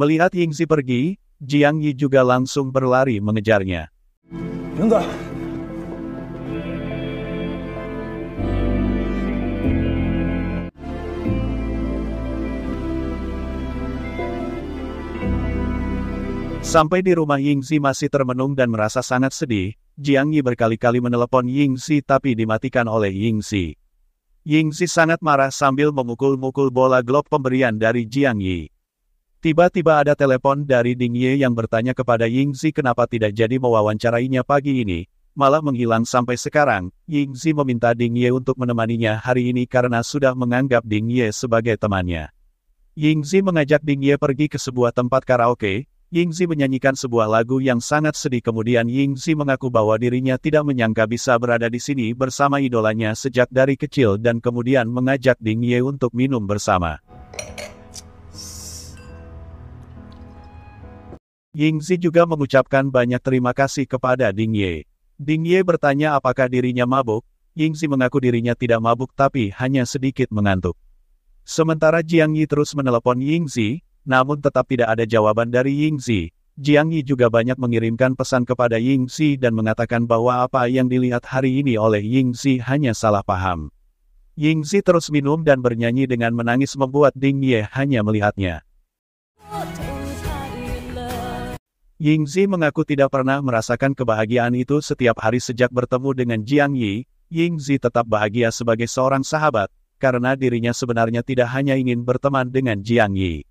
Melihat Yingzi pergi, Jiang Yi juga langsung berlari mengejarnya. 名字，Sampai di rumah Yingzi masih termenung dan merasa sangat sedih, Jiang Yi berkali-kali menelepon Yingzi tapi dimatikan oleh Yingzi. Yingzi sangat marah sambil memukul-mukul bola glob pemberian dari Jiang Yi. Tiba-tiba ada telepon dari Ding Ye yang bertanya kepada Yingzi kenapa tidak jadi mewawancarainya pagi ini, malah menghilang sampai sekarang. Yingzi meminta Ding Ye untuk menemaninya hari ini karena sudah menganggap Ding Ye sebagai temannya. Yingzi mengajak Ding Ye pergi ke sebuah tempat karaoke, Yingzi menyanyikan sebuah lagu yang sangat sedih kemudian Yingzi mengaku bahwa dirinya tidak menyangka bisa berada di sini bersama idolanya sejak dari kecil dan kemudian mengajak Ding Ye untuk minum bersama. Yingzi juga mengucapkan banyak terima kasih kepada Ding Ye. Ding Ye bertanya apakah dirinya mabuk, Yingzi mengaku dirinya tidak mabuk tapi hanya sedikit mengantuk. Sementara Jiang Yi terus menelepon Yingzi, namun tetap tidak ada jawaban dari Yingzi. Jiang Yi juga banyak mengirimkan pesan kepada Yingzi dan mengatakan bahwa apa yang dilihat hari ini oleh Yingzi hanya salah paham. Yingzi terus minum dan bernyanyi dengan menangis membuat Ding Ye hanya melihatnya. Yingzi mengaku tidak pernah merasakan kebahagiaan itu setiap hari sejak bertemu dengan Jiang Yi. Yingzi tetap bahagia sebagai seorang sahabat, karena dirinya sebenarnya tidak hanya ingin berteman dengan Jiang Yi.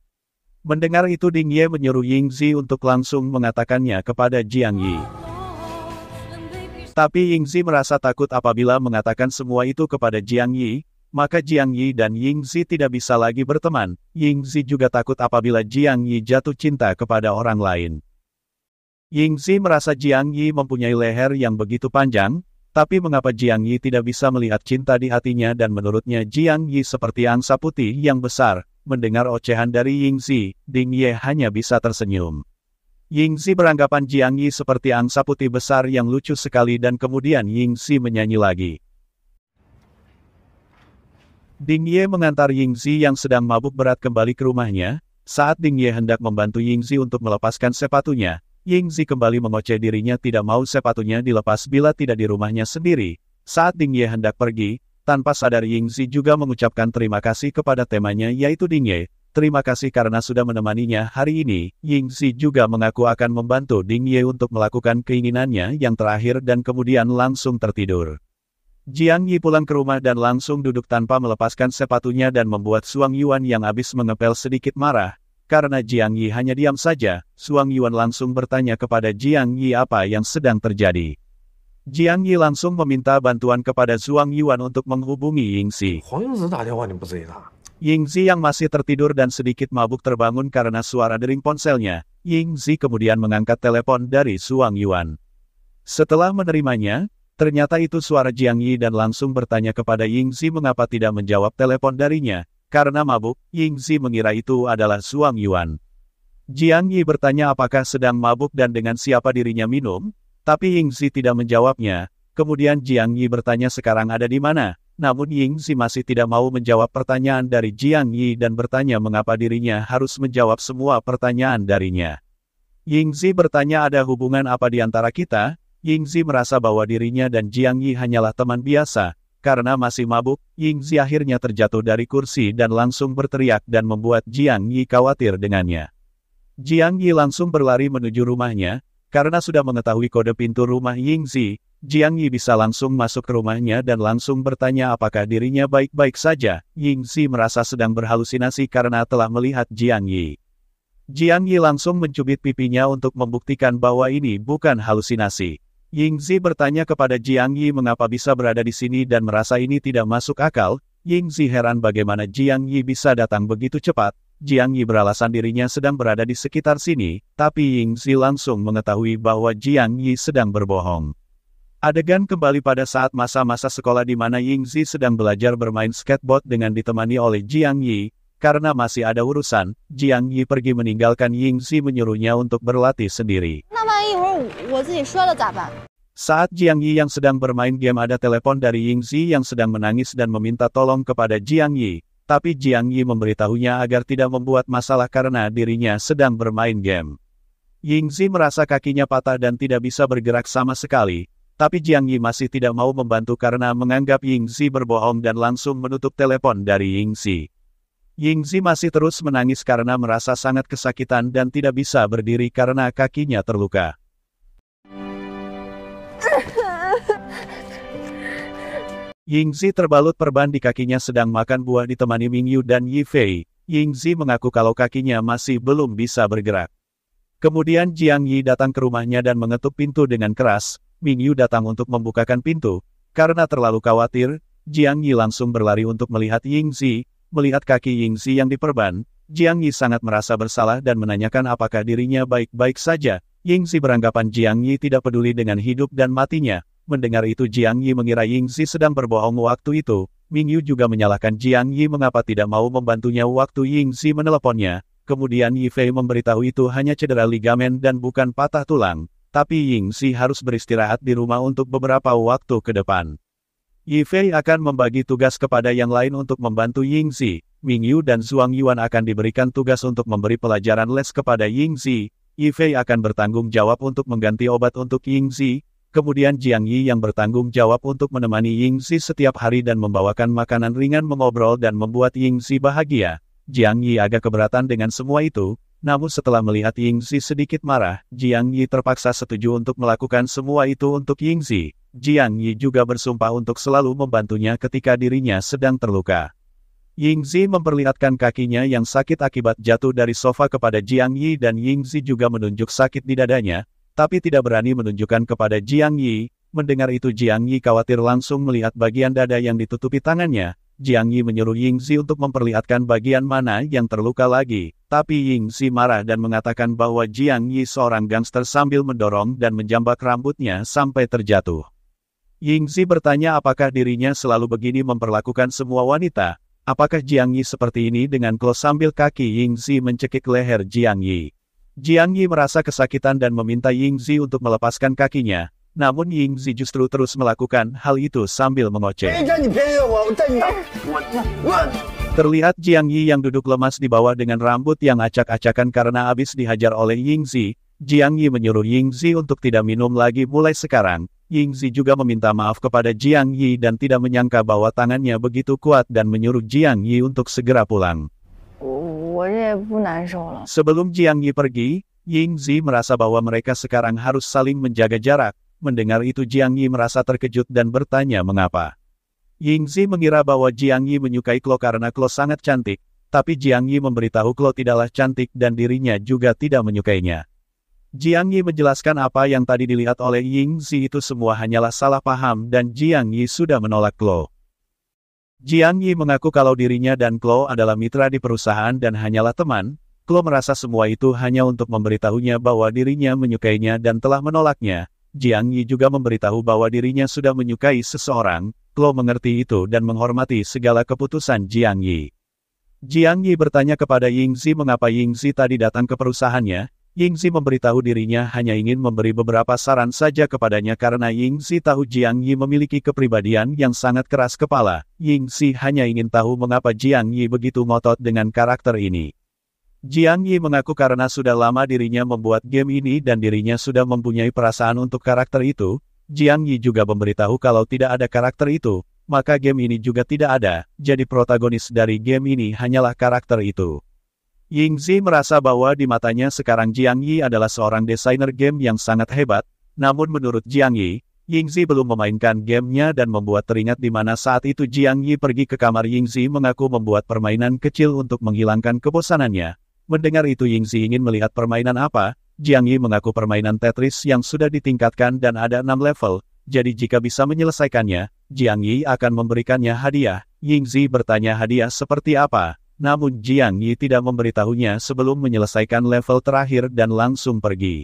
Mendengar itu Ding Ye menyuruh Yingzi untuk langsung mengatakannya kepada Jiang Yi. Tapi Yingzi merasa takut apabila mengatakan semua itu kepada Jiang Yi, maka Jiang Yi dan Yingzi tidak bisa lagi berteman. Yingzi juga takut apabila Jiang Yi jatuh cinta kepada orang lain. Yingzi merasa Jiang Yi mempunyai leher yang begitu panjang, tapi mengapa Jiang Yi tidak bisa melihat cinta di hatinya dan menurutnya Jiang Yi seperti angsa putih yang besar, mendengar ocehan dari Yingzi, Ding Ye hanya bisa tersenyum. Yingzi beranggapan Jiang Yi seperti angsa putih besar yang lucu sekali dan kemudian Yingzi menyanyi lagi. Ding Ye mengantar Yingzi yang sedang mabuk berat kembali ke rumahnya, saat Ding Ye hendak membantu Yingzi untuk melepaskan sepatunya, Yingzi kembali mengoceh dirinya tidak mau sepatunya dilepas bila tidak di rumahnya sendiri. Saat Ding Ye hendak pergi, tanpa sadar Yingzi juga mengucapkan terima kasih kepada temannya yaitu Ding Ye. Terima kasih karena sudah menemaninya hari ini. Yingzi juga mengaku akan membantu Ding Ye untuk melakukan keinginannya yang terakhir dan kemudian langsung tertidur. Jiang Yi pulang ke rumah dan langsung duduk tanpa melepaskan sepatunya dan membuat Suang Yuan yang habis mengepel sedikit marah. Karena Jiang Yi hanya diam saja, Suang Yuan langsung bertanya kepada Jiang Yi apa yang sedang terjadi. Jiang Yi langsung meminta bantuan kepada Suang Yuan untuk menghubungi Yingxi. Yingzi yang masih tertidur dan sedikit mabuk terbangun karena suara dering ponselnya, Ying Yingzi kemudian mengangkat telepon dari Suang Yuan. Setelah menerimanya, ternyata itu suara Jiang Yi dan langsung bertanya kepada Ying Yingzi mengapa tidak menjawab telepon darinya, karena mabuk, Yingzi mengira itu adalah Suang Yuan. Jiang Yi bertanya apakah sedang mabuk dan dengan siapa dirinya minum, tapi Yingzi tidak menjawabnya. Kemudian Jiang Yi bertanya sekarang ada di mana, namun Yingzi masih tidak mau menjawab pertanyaan dari Jiang Yi dan bertanya mengapa dirinya harus menjawab semua pertanyaan darinya. Yingzi bertanya ada hubungan apa di antara kita, Yingzi merasa bahwa dirinya dan Jiang Yi hanyalah teman biasa, karena masih mabuk, Yingzi akhirnya terjatuh dari kursi dan langsung berteriak dan membuat Jiang Yi khawatir dengannya. Jiang Yi langsung berlari menuju rumahnya, karena sudah mengetahui kode pintu rumah Yingzi, Jiang Yi bisa langsung masuk ke rumahnya dan langsung bertanya apakah dirinya baik-baik saja. Yingzi merasa sedang berhalusinasi karena telah melihat Jiang Yi. Jiang Yi langsung mencubit pipinya untuk membuktikan bahwa ini bukan halusinasi. Yingzi bertanya kepada Jiang Yi mengapa bisa berada di sini dan merasa ini tidak masuk akal. Yingzi heran bagaimana Jiang Yi bisa datang begitu cepat. Jiang Yi beralasan dirinya sedang berada di sekitar sini, tapi Yingzi langsung mengetahui bahwa Jiang Yi sedang berbohong. Adegan kembali pada saat masa-masa sekolah di mana Yingzi sedang belajar bermain skateboard dengan ditemani oleh Jiang Yi. Karena masih ada urusan, Jiang Yi pergi meninggalkan Yingzi menyuruhnya untuk berlatih sendiri. 那万一一会儿我我自己摔了咋办？ Saat Jiang Yi yang sedang bermain game ada telepon dari Yingzi yang sedang menangis dan meminta tolong kepada Jiang Yi. tapi Jiang Yi memberitahunya agar tidak membuat masalah karena dirinya sedang bermain game. Yingzi merasa kakinya patah dan tidak bisa bergerak sama sekali, tapi Jiang Yi masih tidak mau membantu karena menganggap Yingzi berbohong dan langsung menutup telepon dari Yingzi. Yingzi masih terus menangis karena merasa sangat kesakitan dan tidak bisa berdiri karena kakinya terluka. Yingzi terbalut perban di kakinya sedang makan buah ditemani Mingyu dan Yi Fei. Yingzi mengaku kalau kakinya masih belum bisa bergerak. Kemudian Jiang Yi datang ke rumahnya dan mengetuk pintu dengan keras. Mingyu datang untuk membukakan pintu. Karena terlalu khawatir, Jiang Yi langsung berlari untuk melihat Yingzi. Melihat kaki Yingzi yang diperban, Jiang Yi sangat merasa bersalah dan menanyakan apakah dirinya baik-baik saja. Yingzi beranggapan Jiang Yi tidak peduli dengan hidup dan matinya, Mendengar itu Jiang Yi mengira Yingzi sedang berbohong waktu itu. Ming Yu juga menyalahkan Jiang Yi mengapa tidak mau membantunya waktu Yingzi meneleponnya. Kemudian Yi Fei memberitahu itu hanya cedera ligamen dan bukan patah tulang. Tapi Yingzi harus beristirahat di rumah untuk beberapa waktu ke depan. Yi Fei akan membagi tugas kepada yang lain untuk membantu Yingzi. Ming Yu dan Zhuang Yuan akan diberikan tugas untuk memberi pelajaran les kepada Yingzi. Yi Fei akan bertanggung jawab untuk mengganti obat untuk Yingzi, Kemudian Jiang Yi yang bertanggung jawab untuk menemani Yingzi setiap hari dan membawakan makanan ringan mengobrol dan membuat Yingzi bahagia. Jiang Yi agak keberatan dengan semua itu, namun setelah melihat Yingzi sedikit marah, Jiang Yi terpaksa setuju untuk melakukan semua itu untuk Yingzi. Jiang Yi juga bersumpah untuk selalu membantunya ketika dirinya sedang terluka. Yingzi memperlihatkan kakinya yang sakit akibat jatuh dari sofa kepada Jiang Yi dan Yingzi juga menunjuk sakit di dadanya, tapi tidak berani menunjukkan kepada Jiang Yi. Mendengar itu Jiang Yi khawatir langsung melihat bagian dada yang ditutupi tangannya. Jiang Yi menyuruh Yingzi untuk memperlihatkan bagian mana yang terluka lagi. Tapi Yingzi marah dan mengatakan bahwa Jiang Yi seorang gangster sambil mendorong dan menjambak rambutnya sampai terjatuh. Yingzi bertanya apakah dirinya selalu begini memperlakukan semua wanita. Apakah Jiang Yi seperti ini dengan Klo sambil kaki Yingzi mencekik leher Jiang Yi. Jiang Yi merasa kesakitan dan meminta Yingzi untuk melepaskan kakinya, namun Yingzi justru terus melakukan hal itu sambil mengoceh. Terlihat Jiang Yi yang duduk lemas di bawah dengan rambut yang acak-acakan karena habis dihajar oleh Yingzi. Jiang Yi menyuruh Yingzi untuk tidak minum lagi mulai sekarang. Yingzi juga meminta maaf kepada Jiang Yi dan tidak menyangka bahwa tangannya begitu kuat dan menyuruh Jiang Yi untuk segera pulang. 我这不难受了。 Sebelum Jiang Yi pergi, Ying Zi merasa bahwa mereka sekarang harus saling menjaga jarak. Mendengar itu Jiang Yi merasa terkejut dan bertanya mengapa. Ying Zi mengira bahwa Jiang Yi menyukai Klo karena Klo sangat cantik, tapi Jiang Yi memberitahu Klo tidaklah cantik dan dirinya juga tidak menyukainya. Jiang Yi menjelaskan apa yang tadi dilihat oleh Ying Zi itu semua hanyalah salah paham dan Jiang Yi sudah menolak Klo. Jiang Yi mengaku kalau dirinya dan Klo adalah mitra di perusahaan dan hanyalah teman, Klo merasa semua itu hanya untuk memberitahunya bahwa dirinya menyukainya dan telah menolaknya. Jiang Yi juga memberitahu bahwa dirinya sudah menyukai seseorang, Klo mengerti itu dan menghormati segala keputusan Jiang Yi. Jiang Yi bertanya kepada Yingzi mengapa Yingzi tadi datang ke perusahaannya, Yingzi memberitahu dirinya hanya ingin memberi beberapa saran saja kepadanya karena Yingzi tahu Jiang Yi memiliki kepribadian yang sangat keras kepala. Yingzi hanya ingin tahu mengapa Jiang Yi begitu ngotot dengan karakter ini. Jiang Yi mengaku karena sudah lama dirinya membuat game ini dan dirinya sudah mempunyai perasaan untuk karakter itu. Jiang Yi juga memberitahu kalau tidak ada karakter itu, maka game ini juga tidak ada, jadi protagonis dari game ini hanyalah karakter itu. Yingzi merasa bahwa di matanya sekarang Jiang Yi adalah seorang desainer game yang sangat hebat, namun menurut Jiang Yi, Yingzi belum memainkan gamenya dan membuat teringat di mana saat itu Jiang Yi pergi ke kamar Yingzi mengaku membuat permainan kecil untuk menghilangkan kebosanannya. Mendengar itu Yingzi ingin melihat permainan apa, Jiang Yi mengaku permainan Tetris yang sudah ditingkatkan dan ada enam level, jadi jika bisa menyelesaikannya, Jiang Yi akan memberikannya hadiah. Yingzi bertanya hadiah seperti apa, namun Jiang Yi tidak memberitahunya sebelum menyelesaikan level terakhir dan langsung pergi.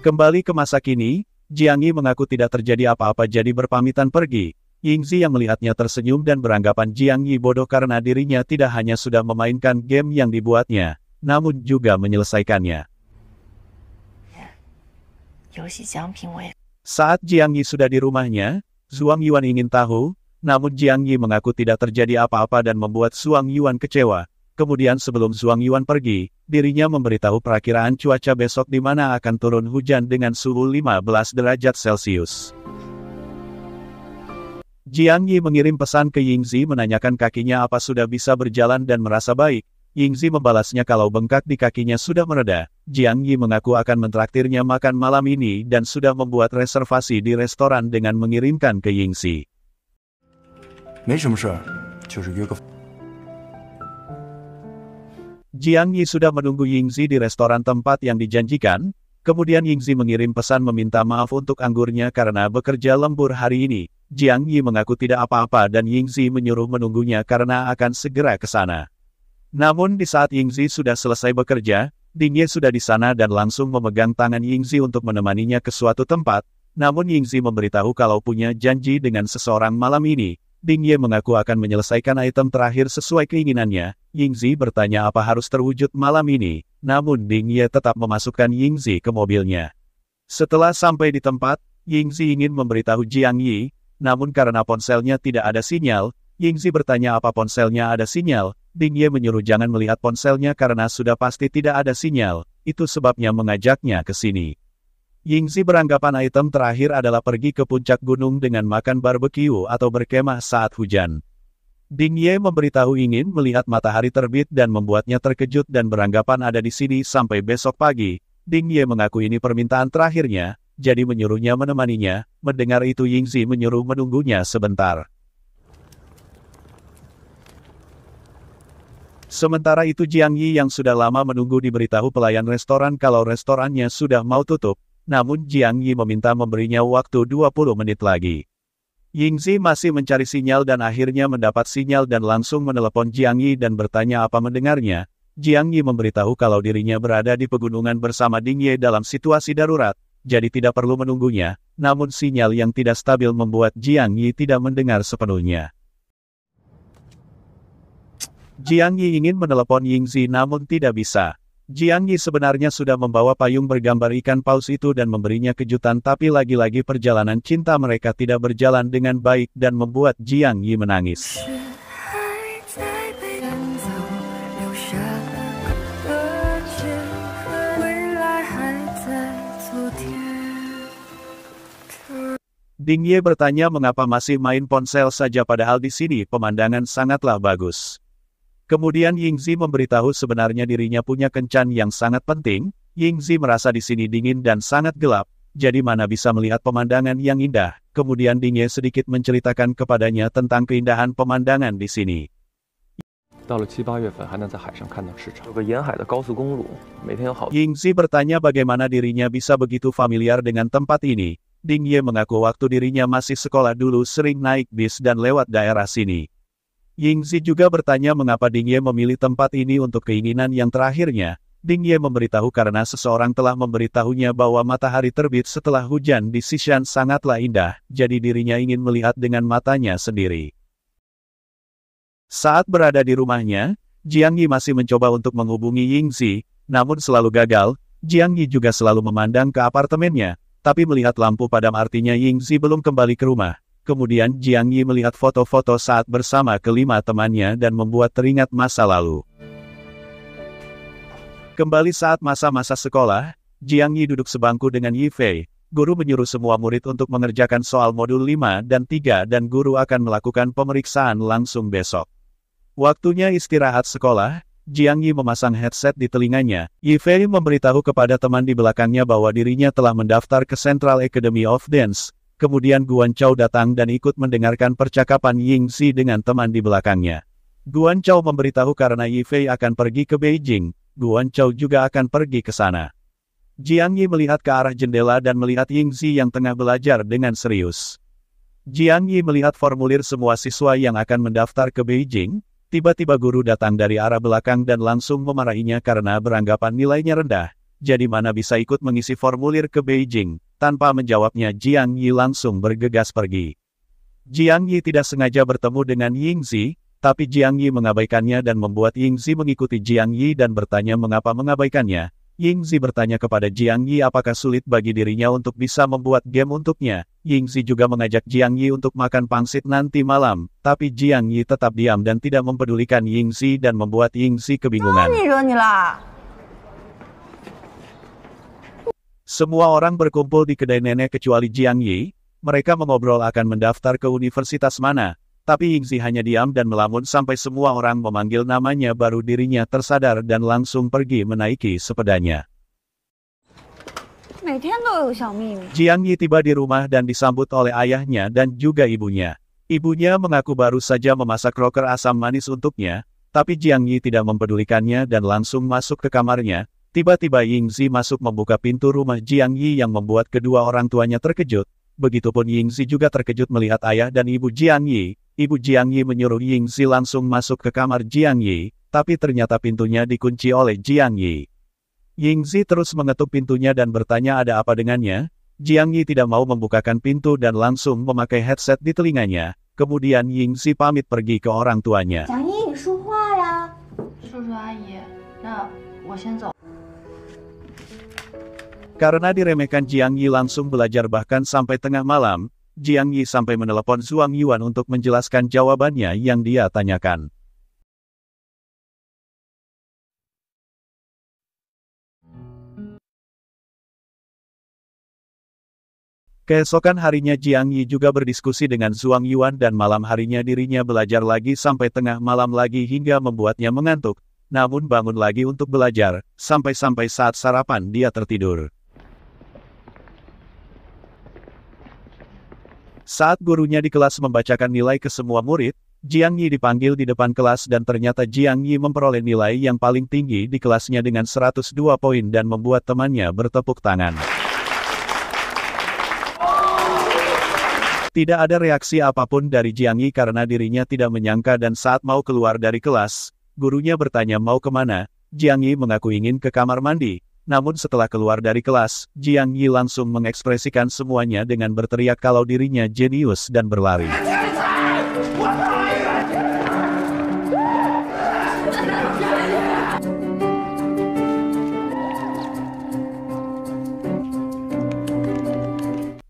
Kembali ke masa kini, Jiang Yi mengaku tidak terjadi apa-apa jadi berpamitan pergi. Ying Zi yang melihatnya tersenyum dan beranggapan Jiang Yi bodoh karena dirinya tidak hanya sudah memainkan game yang dibuatnya, namun juga menyelesaikannya. Saat Jiang Yi sudah di rumahnya, Zhuang Yuan ingin tahu, namun Jiang Yi mengaku tidak terjadi apa-apa dan membuat Suang Yuan kecewa. Kemudian sebelum Suang Yuan pergi, dirinya memberitahu perakiraan cuaca besok di mana akan turun hujan dengan suhu 15 derajat Celcius. Jiang Yi mengirim pesan ke Yingzi menanyakan kakinya apa sudah bisa berjalan dan merasa baik. Yingzi membalasnya kalau bengkak di kakinya sudah mereda. Jiang Yi mengaku akan mentraktirnya makan malam ini dan sudah membuat reservasi di restoran dengan mengirimkan ke Yingzi. Jiang Yi sudah menunggu Yingzi di restoran tempat yang dijanjikan, kemudian Yingzi mengirim pesan meminta maaf untuk anggurnya karena bekerja lembur hari ini. Jiang Yi mengaku tidak apa-apa dan Yingzi menyuruh menunggunya karena akan segera ke sana. Namun di saat Yingzi sudah selesai bekerja, Ding Ye sudah di sana dan langsung memegang tangan Yingzi untuk menemaninya ke suatu tempat, namun Yingzi memberitahu kalau punya janji dengan seseorang malam ini. Ding Ye mengaku akan menyelesaikan item terakhir sesuai keinginannya. Yingzi bertanya apa harus terwujud malam ini, namun Ding Ye tetap memasukkan Yingzi ke mobilnya. Setelah sampai di tempat, Yingzi ingin memberitahu Jiang Yi, namun karena ponselnya tidak ada sinyal, Yingzi bertanya apa ponselnya ada sinyal, Ding Ye menyuruh jangan melihat ponselnya karena sudah pasti tidak ada sinyal, itu sebabnya mengajaknya ke sini. Yingzi beranggapan item terakhir adalah pergi ke puncak gunung dengan makan barbecue atau berkemah saat hujan. Ding Ye memberitahu ingin melihat matahari terbit dan membuatnya terkejut dan beranggapan ada di sini sampai besok pagi. Ding Ye mengaku ini permintaan terakhirnya, jadi menyuruhnya menemaninya, mendengar itu Yingzi menyuruh menunggunya sebentar. Sementara itu Jiang Yi yang sudah lama menunggu diberitahu pelayan restoran kalau restorannya sudah mau tutup, namun Jiang Yi meminta memberinya waktu 20 menit lagi. Yingzi masih mencari sinyal dan akhirnya mendapat sinyal dan langsung menelepon Jiang Yi dan bertanya apa mendengarnya. Jiang Yi memberitahu kalau dirinya berada di pegunungan bersama Ding Ye dalam situasi darurat, jadi tidak perlu menunggunya, namun sinyal yang tidak stabil membuat Jiang Yi tidak mendengar sepenuhnya. Jiang Yi ingin menelepon Yingzi namun tidak bisa. Jiang Yi sebenarnya sudah membawa payung bergambar ikan paus itu dan memberinya kejutan tapi lagi-lagi perjalanan cinta mereka tidak berjalan dengan baik dan membuat Jiang Yi menangis. Ding Ye bertanya mengapa masih main ponsel saja padahal di sini pemandangan sangatlah bagus. Kemudian Yingzi memberitahu sebenarnya dirinya punya kencan yang sangat penting, Yingzi merasa di sini dingin dan sangat gelap, jadi mana bisa melihat pemandangan yang indah. Kemudian Ding Ye sedikit menceritakan kepadanya tentang keindahan pemandangan di sini. Yingzi bertanya bagaimana dirinya bisa begitu familiar dengan tempat ini, Ding Ye mengaku waktu dirinya masih sekolah dulu sering naik bis dan lewat daerah sini. Yingzi juga bertanya mengapa Ding Ye memilih tempat ini untuk keinginan yang terakhirnya. Ding Ye memberitahu karena seseorang telah memberitahunya bahwa matahari terbit setelah hujan di Sishan sangatlah indah, jadi dirinya ingin melihat dengan matanya sendiri. Saat berada di rumahnya, Jiang Yi masih mencoba untuk menghubungi Yingzi, namun selalu gagal. Jiang Yi juga selalu memandang ke apartemennya, tapi melihat lampu padam artinya Yingzi belum kembali ke rumah. Kemudian Jiang Yi melihat foto-foto saat bersama kelima temannya dan membuat teringat masa lalu. Kembali saat masa-masa sekolah, Jiang Yi duduk sebangku dengan Yi Fei. Guru menyuruh semua murid untuk mengerjakan soal modul 5 dan 3 dan guru akan melakukan pemeriksaan langsung besok. Waktunya istirahat sekolah, Jiang Yi memasang headset di telinganya. Yi Fei memberitahu kepada teman di belakangnya bahwa dirinya telah mendaftar ke Central Academy of Dance. Kemudian Guan Chao datang dan ikut mendengarkan percakapan Ying Xi dengan teman di belakangnya. Guan Chao memberitahu karena Yi Fei akan pergi ke Beijing, Guan Chao juga akan pergi ke sana. Jiang Yi melihat ke arah jendela dan melihat Ying Xi yang tengah belajar dengan serius. Jiang Yi melihat formulir semua siswa yang akan mendaftar ke Beijing, Tiba-tiba guru datang dari arah belakang dan langsung memarahinya karena beranggapan nilainya rendah. Jadi mana bisa ikut mengisi formulir ke Beijing? Tanpa menjawabnya Jiang Yi langsung bergegas pergi. Jiang Yi tidak sengaja bertemu dengan Ying Zi, tapi Jiang Yi mengabaikannya dan membuat Ying Zi mengikuti Jiang Yi dan bertanya mengapa mengabaikannya. Yingzi bertanya kepada Jiang Yi apakah sulit bagi dirinya untuk bisa membuat game untuknya. Yingzi juga mengajak Jiang Yi untuk makan pangsit nanti malam, tapi Jiang Yi tetap diam dan tidak mempedulikan Yingzi dan membuat Yingzi kebingungan. Semua orang berkumpul di kedai nenek kecuali Jiang Yi, mereka mengobrol akan mendaftar ke universitas mana, tapi Yingzi hanya diam dan melamun sampai semua orang memanggil namanya baru dirinya tersadar dan langsung pergi menaiki sepedanya. Jiang Yi tiba di rumah dan disambut oleh ayahnya dan juga ibunya. Ibunya mengaku baru saja memasak rocker asam manis untuknya, tapi Jiang Yi tidak mempedulikannya dan langsung masuk ke kamarnya. Tiba-tiba Yingzi masuk membuka pintu rumah Jiang Yi yang membuat kedua orang tuanya terkejut. Begitupun Yingzi juga terkejut melihat ayah dan ibu Jiang Yi, Ibu Jiang Yi menyuruh Ying Zi langsung masuk ke kamar Jiang Yi, tapi ternyata pintunya dikunci oleh Jiang Yi. Ying Zi terus mengetuk pintunya dan bertanya ada apa dengannya. Jiang Yi tidak mau membukakan pintu dan langsung memakai headset di telinganya. Kemudian Ying Zi pamit pergi ke orang tuanya. Jiang Yi, ya. Karena diremehkan Jiang Yi langsung belajar bahkan sampai tengah malam, Jiang Yi sampai menelepon Zuang Yuan untuk menjelaskan jawabannya yang dia tanyakan. Keesokan harinya Jiang Yi juga berdiskusi dengan Zuang Yuan dan malam harinya dirinya belajar lagi sampai tengah malam lagi hingga membuatnya mengantuk, namun bangun lagi untuk belajar, sampai-sampai saat sarapan dia tertidur. Saat gurunya di kelas membacakan nilai ke semua murid, Jiang Yi dipanggil di depan kelas dan ternyata Jiang Yi memperoleh nilai yang paling tinggi di kelasnya dengan 102 poin dan membuat temannya bertepuk tangan. Tidak ada reaksi apa pun dari Jiang Yi karena dirinya tidak menyangka dan saat mau keluar dari kelas, gurunya bertanya mau ke mana, Jiang Yi mengaku ingin ke kamar mandi, namun setelah keluar dari kelas, Jiang Yi langsung mengekspresikan semuanya dengan berteriak kalau dirinya jenius dan berlari.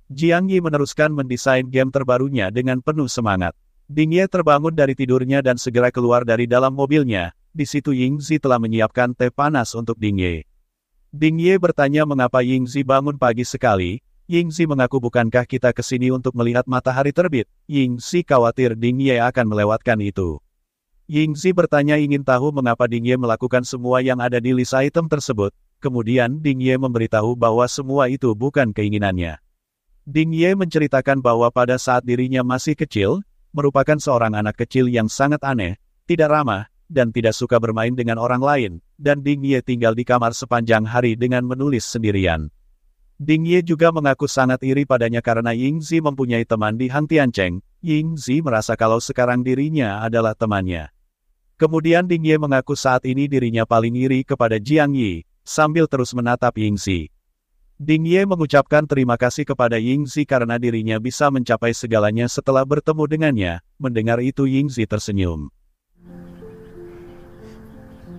Jiang Yi meneruskan mendesain game terbarunya dengan penuh semangat. Ding Ye terbangun dari tidurnya dan segera keluar dari dalam mobilnya. Di situ Ying Zi telah menyiapkan teh panas untuk Ding Ye. Ding Ye bertanya mengapa Ying Zi bangun pagi sekali, Ying Zi mengaku bukankah kita ke sini untuk melihat matahari terbit, Ying Zi khawatir Ding Ye akan melewatkan itu. Ying Zi bertanya ingin tahu mengapa Ding Ye melakukan semua yang ada di list item tersebut, kemudian Ding Ye memberitahu bahwa semua itu bukan keinginannya. Ding Ye menceritakan bahwa pada saat dirinya masih kecil, merupakan seorang anak kecil yang sangat aneh, tidak ramah, dan tidak suka bermain dengan orang lain, dan Ding Ye tinggal di kamar sepanjang hari dengan menulis sendirian. Ding Ye juga mengaku sangat iri padanya karena Ying Zi mempunyai teman di Hang Tiancheng, Ying Zi merasa kalau sekarang dirinya adalah temannya. Kemudian Ding Ye mengaku saat ini dirinya paling iri kepada Jiang Yi, sambil terus menatap Ying Zi. Ding Ye mengucapkan terima kasih kepada Ying Zi karena dirinya bisa mencapai segalanya setelah bertemu dengannya, mendengar itu Ying Zi tersenyum.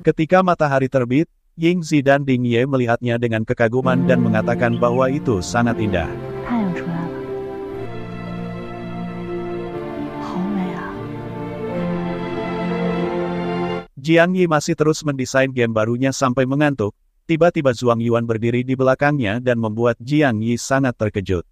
Ketika matahari terbit, Ying Zi dan Ding Ye melihatnya dengan kekaguman dan mengatakan bahwa itu sangat indah. Jiang Yi masih terus mendesain game barunya sampai mengantuk, tiba-tiba Zhuang Yuan berdiri di belakangnya dan membuat Jiang Yi sangat terkejut.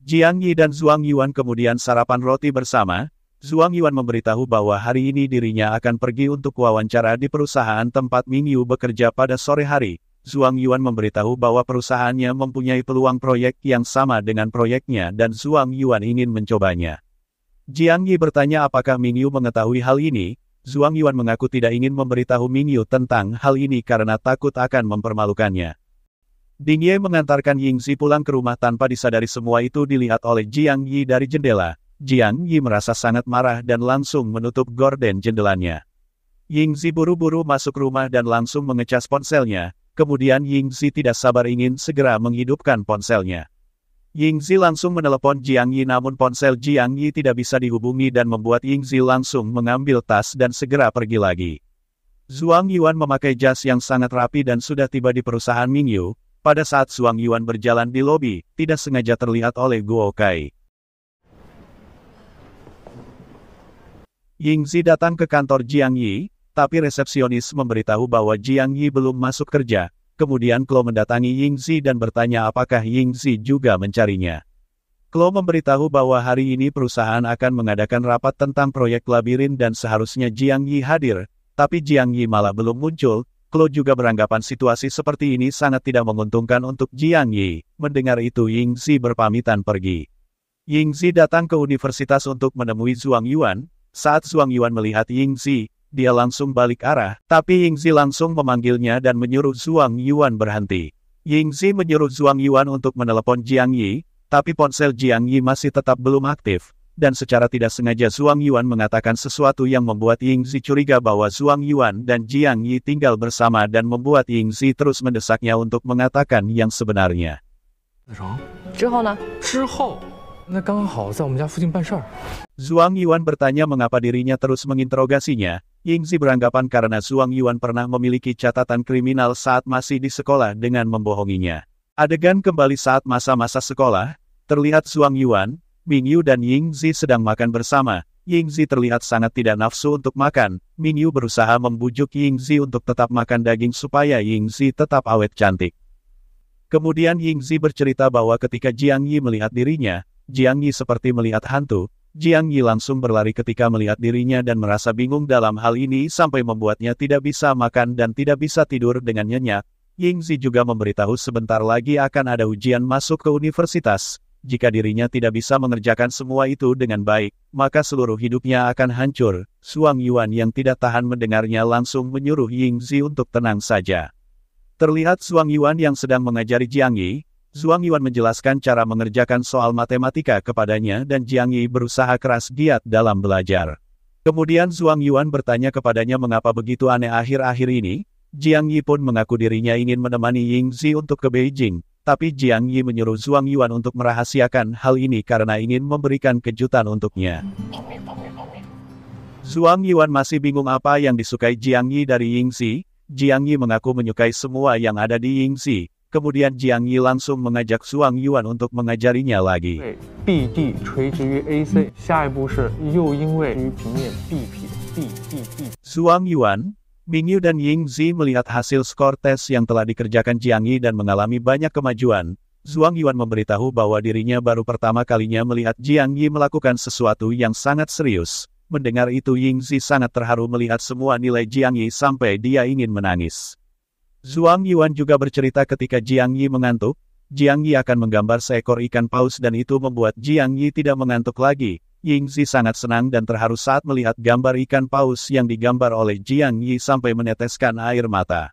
Jiang Yi dan Zhuang Yuan kemudian sarapan roti bersama, Zuang Yuan memberitahu bahwa hari ini dirinya akan pergi untuk wawancara di perusahaan tempat Ming Yu bekerja pada sore hari. Zuang Yuan memberitahu bahwa perusahaannya mempunyai peluang proyek yang sama dengan proyeknya dan Zuang Yuan ingin mencobanya. Jiang Yi bertanya apakah Ming Yu mengetahui hal ini, Zuang Yuan mengaku tidak ingin memberitahu Ming Yu tentang hal ini karena takut akan mempermalukannya. Ding Ye mengantarkan Ying Zi pulang ke rumah tanpa disadari semua itu dilihat oleh Jiang Yi dari jendela. Jiang Yi merasa sangat marah dan langsung menutup gorden jendelanya. Ying Zi buru-buru masuk rumah dan langsung mengecas ponselnya, kemudian Ying Zi tidak sabar ingin segera menghidupkan ponselnya. Ying Zi langsung menelepon Jiang Yi namun ponsel Jiang Yi tidak bisa dihubungi dan membuat Ying Zi langsung mengambil tas dan segera pergi lagi. Zuang Yuan memakai jas yang sangat rapi dan sudah tiba di perusahaan Mingyu, pada saat Zuang Yuan berjalan di lobi, tidak sengaja terlihat oleh Guo Kai. Ying Zi datang ke kantor Jiang Yi, tapi resepsionis memberitahu bahwa Jiang Yi belum masuk kerja. Kemudian Klo mendatangi Ying Zi dan bertanya apakah Ying Zi juga mencarinya. Klo memberitahu bahwa hari ini perusahaan akan mengadakan rapat tentang proyek labirin dan seharusnya Jiang Yi hadir, tapi Jiang Yi malah belum muncul. Klo juga beranggapan situasi seperti ini sangat tidak menguntungkan untuk Jiang Yi. Mendengar itu Ying Zi berpamitan pergi. Ying Zi datang ke universitas untuk menemui Zuang Yuan, saat Zuang Yuan melihat Ying Zi, dia langsung balik arah, tapi Ying Zi langsung memanggilnya dan menyuruh Zuang Yuan berhenti. Ying Zi menyuruh Zuang Yuan untuk menelepon Jiang Yi, tapi ponsel Jiang Yi masih tetap belum aktif, dan secara tidak sengaja Zuang Yuan mengatakan sesuatu yang membuat Ying Zi curiga bahwa Zuang Yuan dan Jiang Yi tinggal bersama dan membuat Ying Zi terus mendesaknya untuk mengatakan yang sebenarnya. 之后呢？之后 Zhuang Yuan bertanya mengapa dirinya terus menginterogasinya. Yingzi beranggapan karena Zhuang Yuan pernah memiliki catatan kriminal saat masih di sekolah dengan membohonginya. Adegan kembali saat masa-masa sekolah, terlihat Zhuang Yuan, Ming Yu dan Yingzi sedang makan bersama. Yingzi terlihat sangat tidak nafsu untuk makan. Ming Yu berusaha membujuk Yingzi untuk tetap makan daging supaya Yingzi tetap awet cantik. Kemudian Yingzi bercerita bahwa ketika Jiang Yi melihat dirinya, Jiang Yi seperti melihat hantu, Jiang Yi langsung berlari ketika melihat dirinya dan merasa bingung dalam hal ini sampai membuatnya tidak bisa makan dan tidak bisa tidur dengan nyenyak. Ying Zi juga memberitahu sebentar lagi akan ada ujian masuk ke universitas. Jika dirinya tidak bisa mengerjakan semua itu dengan baik, maka seluruh hidupnya akan hancur. Suang Yuan yang tidak tahan mendengarnya langsung menyuruh Ying Zi untuk tenang saja. Terlihat Suang Yuan yang sedang mengajari Jiang Yi, Zuang Yuan menjelaskan cara mengerjakan soal matematika kepadanya dan Jiang Yi berusaha keras giat dalam belajar. Kemudian Zuang Yuan bertanya kepadanya mengapa begitu aneh akhir-akhir ini, Jiang Yi pun mengaku dirinya ingin menemani Ying Zi untuk ke Beijing, tapi Jiang Yi menyuruh Zuang Yuan untuk merahasiakan hal ini karena ingin memberikan kejutan untuknya. Zuang Yuan masih bingung apa yang disukai Jiang Yi dari Ying Zi, Jiang Yi mengaku menyukai semua yang ada di Ying Zi, Kemudian Jiang Yi langsung mengajak Suang Yuan untuk mengajarinya lagi. Suang Yuan, Mingyu dan Ying Zi melihat hasil skor tes yang telah dikerjakan Jiang Yi dan mengalami banyak kemajuan. Zhuang Yuan memberitahu bahwa dirinya baru pertama kalinya melihat Jiang Yi melakukan sesuatu yang sangat serius. Mendengar itu Ying Zi sangat terharu melihat semua nilai Jiang Yi sampai dia ingin menangis. Zuang Yuan juga bercerita ketika Jiang Yi mengantuk, Jiang Yi akan menggambar seekor ikan paus dan itu membuat Jiang Yi tidak mengantuk lagi. Ying Zi sangat senang dan terharu saat melihat gambar ikan paus yang digambar oleh Jiang Yi sampai meneteskan air mata.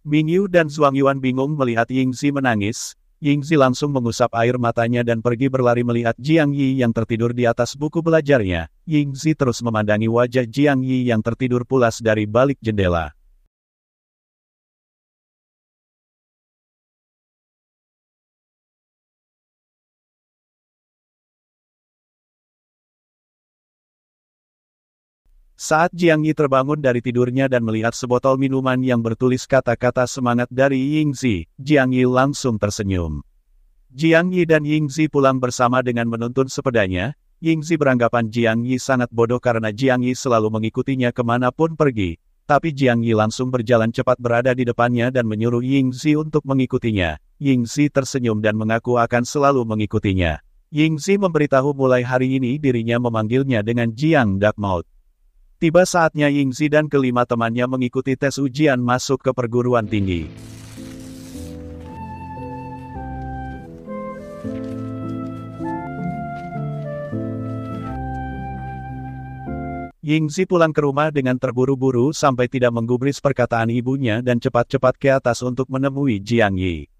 Ming Yu dan Zuang Yuan bingung melihat Ying Zi menangis, Ying Zi langsung mengusap air matanya dan pergi berlari melihat Jiang Yi yang tertidur di atas buku belajarnya. Ying Zi terus memandangi wajah Jiang Yi yang tertidur pulas dari balik jendela. Saat Jiang Yi terbangun dari tidurnya dan melihat sebotol minuman yang bertulis kata-kata semangat dari Ying Zi, Jiang Yi langsung tersenyum. Jiang Yi dan Ying Zi pulang bersama dengan menuntun sepedanya, Ying Zi beranggapan Jiang Yi sangat bodoh karena Jiang Yi selalu mengikutinya ke mana pun pergi, tapi Jiang Yi langsung berjalan cepat berada di depannya dan menyuruh Ying Zi untuk mengikutinya. Ying Zi tersenyum dan mengaku akan selalu mengikutinya. Ying Zi memberitahu mulai hari ini dirinya memanggilnya dengan Jiang Dakmaut. Tiba saatnya Yingzi dan kelima temannya mengikuti tes ujian masuk ke perguruan tinggi. Yingzi pulang ke rumah dengan terburu-buru sampai tidak menggubris perkataan ibunya dan cepat-cepat ke atas untuk menemui Jiang Yi.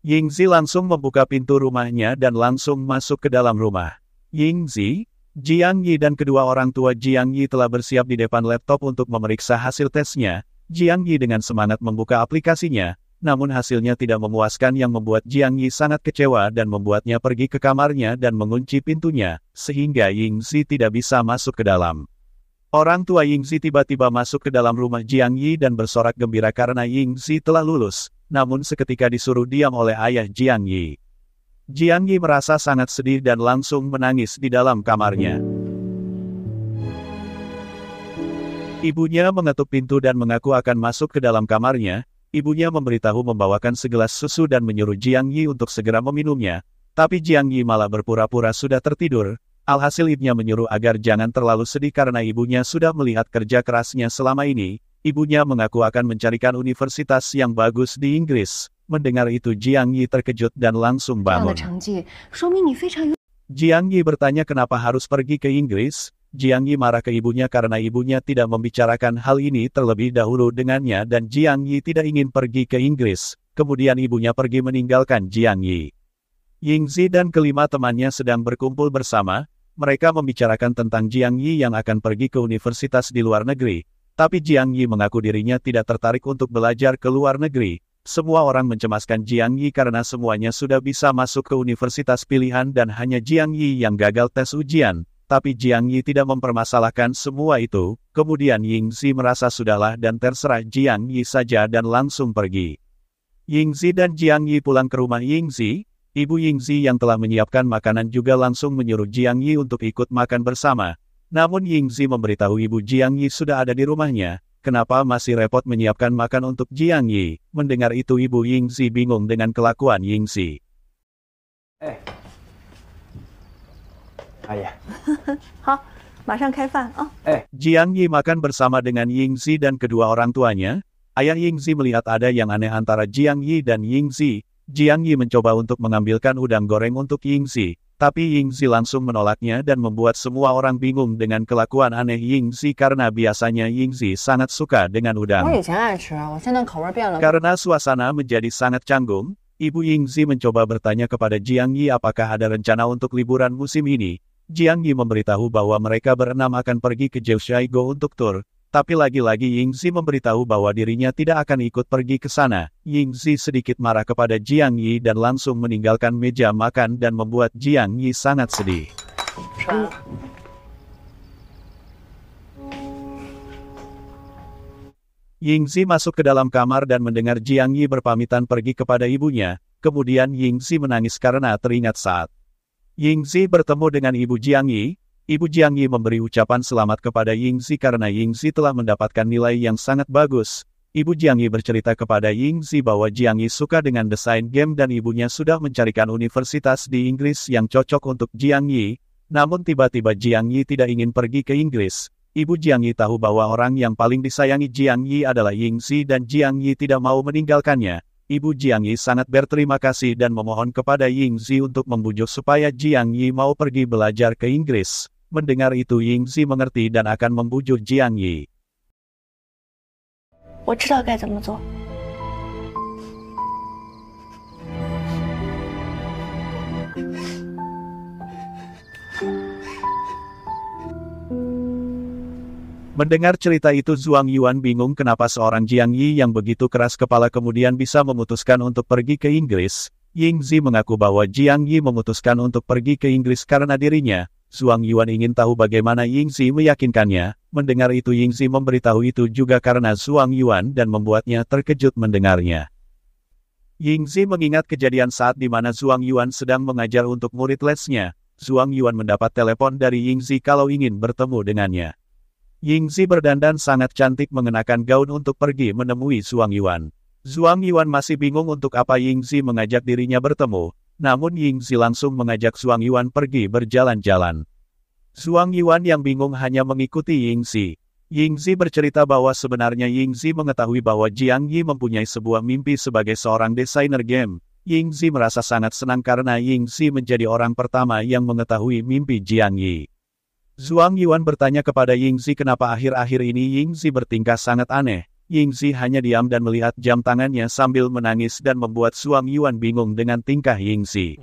Yingzi langsung membuka pintu rumahnya dan langsung masuk ke dalam rumah. Yingzi, Jiang Yi dan kedua orang tua Jiang Yi telah bersiap di depan laptop untuk memeriksa hasil tesnya. Jiang Yi dengan semangat membuka aplikasinya, namun hasilnya tidak memuaskan yang membuat Jiang Yi sangat kecewa dan membuatnya pergi ke kamarnya dan mengunci pintunya, sehingga Ying Zi tidak bisa masuk ke dalam. Orang tua Yingzi tiba-tiba masuk ke dalam rumah Jiang Yi dan bersorak gembira karena Yingzi telah lulus, namun seketika disuruh diam oleh ayah Jiang Yi. Jiang Yi merasa sangat sedih dan langsung menangis di dalam kamarnya. Ibunya mengetuk pintu dan mengaku akan masuk ke dalam kamarnya, Ibunya memberitahu membawakan segelas susu dan menyuruh Jiang Yi untuk segera meminumnya, tapi Jiang Yi malah berpura-pura sudah tertidur. Alhasil ibunya menyuruh agar jangan terlalu sedih karena ibunya sudah melihat kerja kerasnya selama ini. Ibunya mengaku akan mencarikan universitas yang bagus di Inggris. Mendengar itu Jiang Yi terkejut dan langsung bangun. Jiang Yi bertanya kenapa harus pergi ke Inggris, Jiang Yi marah ke ibunya karena ibunya tidak membicarakan hal ini terlebih dahulu dengannya dan Jiang Yi tidak ingin pergi ke Inggris. Kemudian ibunya pergi meninggalkan Jiang Yi. Yingzi dan kelima temannya sedang berkumpul bersama, mereka membicarakan tentang Jiang Yi yang akan pergi ke universitas di luar negeri. Tapi Jiang Yi mengaku dirinya tidak tertarik untuk belajar ke luar negeri. Semua orang mencemaskan Jiang Yi karena semuanya sudah bisa masuk ke universitas pilihan dan hanya Jiang Yi yang gagal tes ujian. Tapi Jiang Yi tidak mempermasalahkan semua itu, kemudian Ying Zi merasa sudahlah dan terserah Jiang Yi saja dan langsung pergi. Ying Zi dan Jiang Yi pulang ke rumah Ying Zi, Ibu Ying Zi yang telah menyiapkan makanan juga langsung menyuruh Jiang Yi untuk ikut makan bersama. Namun Ying Zi memberitahu Ibu Jiang Yi sudah ada di rumahnya, Kenapa masih repot menyiapkan makan untuk Jiang Yi? Mendengar itu ibu Yingxi bingung dengan kelakuan Yingxi. Eh. Ya. Ayah. Oh. Eh. Jiang Yi makan bersama dengan Yingxi dan kedua orang tuanya. Ayah Yingxi melihat ada yang aneh antara Jiang Yi dan Yingxi. Jiang Yi mencoba untuk mengambilkan udang goreng untuk Yingxi, tapi Ying Yingzi langsung menolaknya dan membuat semua orang bingung dengan kelakuan aneh Ying Yingzi karena biasanya Ying Yingzi sangat suka dengan udang. Karena suasana menjadi sangat canggung, Ibu Ying Yingzi mencoba bertanya kepada Jiang Yi apakah ada rencana untuk liburan musim ini. Jiang Yi memberitahu bahwa mereka berenam akan pergi ke Jiushai Go untuk tur, tapi lagi-lagi Ying Zi memberitahu bahwa dirinya tidak akan ikut pergi ke sana. Ying Zi sedikit marah kepada Jiang Yi dan langsung meninggalkan meja makan dan membuat Jiang Yi sangat sedih. Ying Zi masuk ke dalam kamar dan mendengar Jiang Yi berpamitan pergi kepada ibunya, kemudian Ying Zi menangis karena teringat saat Ying Zi bertemu dengan ibu Jiang Yi, ibu Jiang Yi memberi ucapan selamat kepada Ying Zi karena Ying Zi telah mendapatkan nilai yang sangat bagus. Ibu Jiang Yi bercerita kepada Ying Zi bahwa Jiang Yi suka dengan desain game dan ibunya sudah mencarikan universitas di Inggris yang cocok untuk Jiang Yi, namun tiba-tiba Jiang Yi tidak ingin pergi ke Inggris. Ibu Jiang Yi tahu bahwa orang yang paling disayangi Jiang Yi adalah Ying Zi dan Jiang Yi tidak mau meninggalkannya. Ibu Jiang Yi sangat berterima kasih dan memohon kepada Ying Zi untuk membujuk supaya Jiang Yi mau pergi belajar ke Inggris. Mendengar itu Ying Zi mengerti dan akan membujuk Jiang Yi. 我知道该怎么做。 Mendengar cerita itu Zuang Yuan bingung kenapa seorang Jiang Yi yang begitu keras kepala kemudian bisa memutuskan untuk pergi ke Inggris. Ying Zi mengaku bahwa Jiang Yi memutuskan untuk pergi ke Inggris karena dirinya. Zuang Yuan ingin tahu bagaimana Ying Zi meyakinkannya. Mendengar itu Ying Zi memberitahu itu juga karena Zuang Yuan dan membuatnya terkejut mendengarnya. Ying Zi mengingat kejadian saat di mana Zuang Yuan sedang mengajar untuk murid lesnya. Zuang Yuan mendapat telepon dari Ying Zi kalau ingin bertemu dengannya. Ying Zi berdandan sangat cantik mengenakan gaun untuk pergi menemui Zuang Yuan. Zuang Yuan masih bingung untuk apa Ying Zi mengajak dirinya bertemu, namun Ying Zi langsung mengajak Zuang Yuan pergi berjalan-jalan. Zuang Yuan yang bingung hanya mengikuti Ying Zi. Ying Zi bercerita bahwa sebenarnya Ying Zi mengetahui bahwa Jiang Yi mempunyai sebuah mimpi sebagai seorang desainer game. Ying Zi merasa sangat senang karena Ying Zi menjadi orang pertama yang mengetahui mimpi Jiang Yi. Zuang Yuan bertanya kepada Ying Zi kenapa akhir-akhir ini Ying Zi bertingkah sangat aneh. Ying Yingzi hanya diam dan melihat jam tangannya sambil menangis dan membuat Suang Yuan bingung dengan tingkah Ying Yingzi.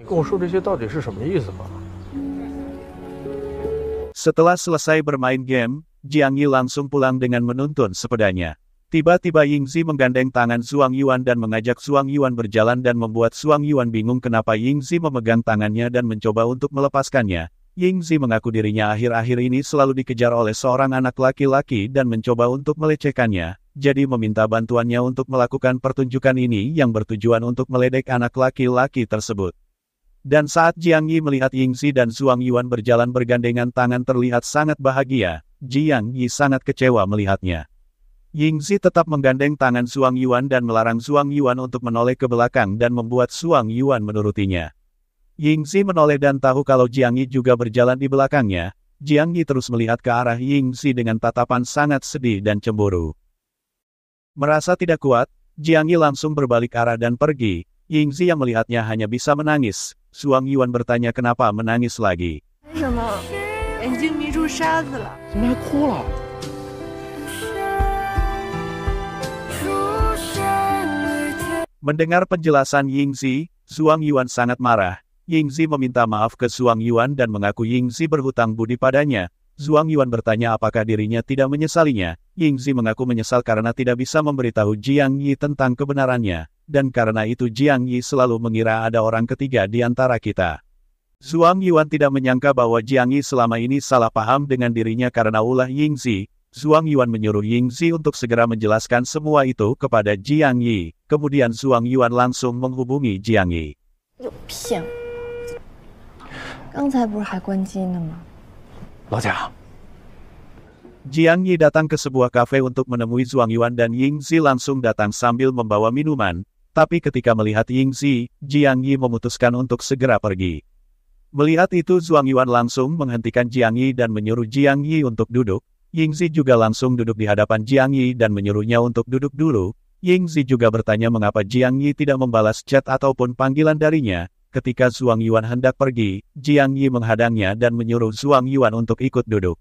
Setelah selesai bermain game, Jiang Yi langsung pulang dengan menuntun sepedanya. Tiba-tiba Ying Yingzi menggandeng tangan Suang Yuan dan mengajak Suang Yuan berjalan dan membuat Suang Yuan bingung kenapa Ying Yingzi memegang tangannya dan mencoba untuk melepaskannya, Ying Yingzi mengaku dirinya akhir-akhir ini selalu dikejar oleh seorang anak laki-laki dan mencoba untuk melecehkannya jadi meminta bantuannya untuk melakukan pertunjukan ini yang bertujuan untuk meledek anak laki-laki tersebut. Dan saat Jiang Yi melihat Yingzi dan Zuang Yuan berjalan bergandengan tangan terlihat sangat bahagia, Jiang Yi sangat kecewa melihatnya. Yingzi tetap menggandeng tangan Zuang Yuan dan melarang Zuang Yuan untuk menoleh ke belakang dan membuat Zuang Yuan menurutinya. Yingzi menoleh dan tahu kalau Jiang Yi juga berjalan di belakangnya. Jiang Yi terus melihat ke arah Yingzi dengan tatapan sangat sedih dan cemburu. Merasa tidak kuat, Jiang Yi langsung berbalik arah dan pergi. Ying Zi yang melihatnya hanya bisa menangis. Suang Yuan bertanya kenapa menangis lagi. Mendengar penjelasan Ying Zi, Suang Yuan sangat marah. Ying Zi meminta maaf ke Suang Yuan dan mengaku Ying Zi berhutang budi padanya, Zuang Yuan bertanya apakah dirinya tidak menyesalinya. Yingzi mengaku menyesal karena tidak bisa memberitahu Jiang Yi tentang kebenarannya, dan karena itu Jiang Yi selalu mengira ada orang ketiga di antara kita. Zuang Yuan tidak menyangka bahwa Jiang Yi selama ini salah paham dengan dirinya karena ulah Yingzi. Zuang Yuan menyuruh Yingzi untuk segera menjelaskan semua itu kepada Jiang Yi. Kemudian Zuang Yuan langsung menghubungi Jiang Yi. 老贾，Jiang Yi datang ke sebuah kafe untuk menemui Zuang Yuan dan Yingzi langsung datang sambil membawa minuman, tapi ketika melihat Yingzi, Jiang Yi memutuskan untuk segera pergi. Melihat itu Zuang Yuan langsung menghentikan Jiang Yi dan menyuruh Jiang Yi untuk duduk, Yingzi juga langsung duduk di hadapan Jiang Yi dan menyuruhnya untuk duduk dulu, Yingzi juga bertanya mengapa Jiang Yi tidak membalas chat ataupun panggilan darinya, ketika Zuang Yuan hendak pergi, Jiang Yi menghadangnya dan menyuruh Zuang Yuan untuk ikut duduk.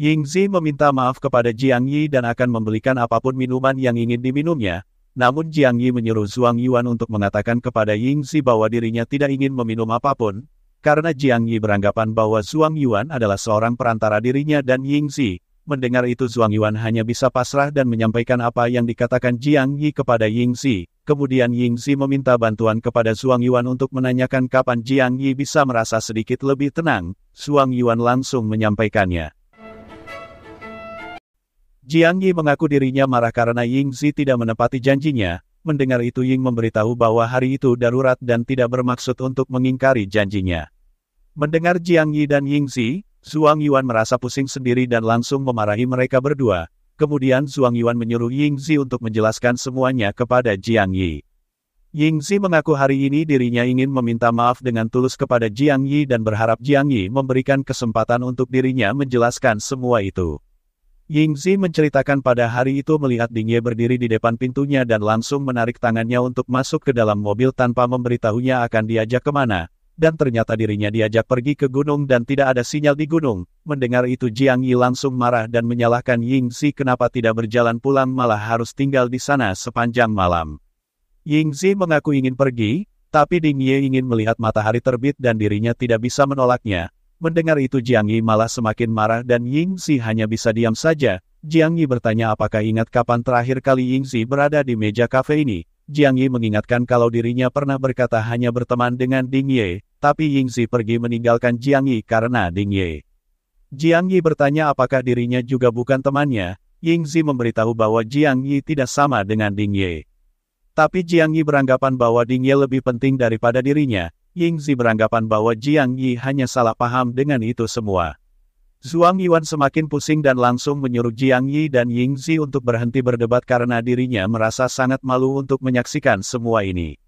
Yingzi meminta maaf kepada Jiang Yi dan akan membelikan apa pun minuman yang ingin diminumnya, namun Jiang Yi menyuruh Zuang Yuan untuk mengatakan kepada Yingzi bahwa dirinya tidak ingin meminum apa pun, karena Jiang Yi beranggapan bahwa Zuang Yuan adalah seorang perantara dirinya dan Yingzi. Mendengar itu Zuang Yuan hanya bisa pasrah dan menyampaikan apa yang dikatakan Jiang Yi kepada Yingzi. Kemudian Yingzi meminta bantuan kepada Zuang Yuan untuk menanyakan kapan Jiang Yi bisa merasa sedikit lebih tenang. Zuang Yuan langsung menyampaikannya. Jiang Yi mengaku dirinya marah karena Yingzi tidak menepati janjinya. Mendengar itu Ying memberitahu bahwa hari itu darurat dan tidak bermaksud untuk mengingkari janjinya. Mendengar Jiang Yi dan Yingzi, Zuang Yuan merasa pusing sendiri dan langsung memarahi mereka berdua. Kemudian Zuang Yuan menyuruh Yingzi untuk menjelaskan semuanya kepada Jiang Yi. Yingzi mengaku hari ini dirinya ingin meminta maaf dengan tulus kepada Jiang Yi dan berharap Jiang Yi memberikan kesempatan untuk dirinya menjelaskan semua itu. Yingzi menceritakan pada hari itu melihat Dingye berdiri di depan pintunya dan langsung menarik tangannya untuk masuk ke dalam mobil tanpa memberitahunya akan diajak ke mana, dan ternyata dirinya diajak pergi ke gunung dan tidak ada sinyal di gunung. Mendengar itu Jiang Yi langsung marah dan menyalahkan Yingzi kenapa tidak berjalan pulang malah harus tinggal di sana sepanjang malam. Yingzi mengaku ingin pergi, tapi Ding Ye ingin melihat matahari terbit dan dirinya tidak bisa menolaknya. Mendengar itu Jiang Yi malah semakin marah dan Yingzi hanya bisa diam saja. Jiang Yi bertanya apakah ingat kapan terakhir kali Yingzi berada di meja kafe ini. Jiang Yi mengingatkan kalau dirinya pernah berkata hanya berteman dengan Ding Ye, tapi Yingzi pergi meninggalkan Jiang Yi karena Ding Ye. Jiang Yi bertanya apakah dirinya juga bukan temannya. Yingzi memberitahu bahwa Jiang Yi tidak sama dengan Ding Ye. Tapi Jiang Yi beranggapan bahwa Ding Ye lebih penting daripada dirinya. Yingzi beranggapan bahwa Jiang Yi hanya salah paham dengan itu semua. Zuang Yuan semakin pusing dan langsung menyuruh Jiang Yi dan Yingzi untuk berhenti berdebat karena dirinya merasa sangat malu untuk menyaksikan semua ini.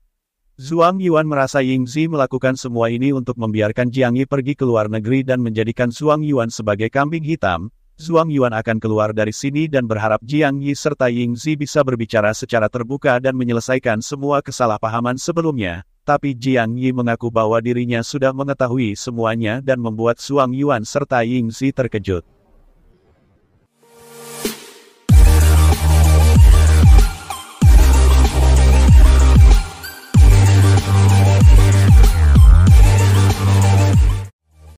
Zuang Yuan merasa Yingzi melakukan semua ini untuk membiarkan Jiang Yi pergi ke luar negeri dan menjadikan Zuang Yuan sebagai kambing hitam. Zuang Yuan akan keluar dari sini dan berharap Jiang Yi serta Yingzi bisa berbicara secara terbuka dan menyelesaikan semua kesalahpahaman sebelumnya. Tapi Jiang Yi mengaku bahwa dirinya sudah mengetahui semuanya dan membuat Suang Yuan serta Yingzi terkejut.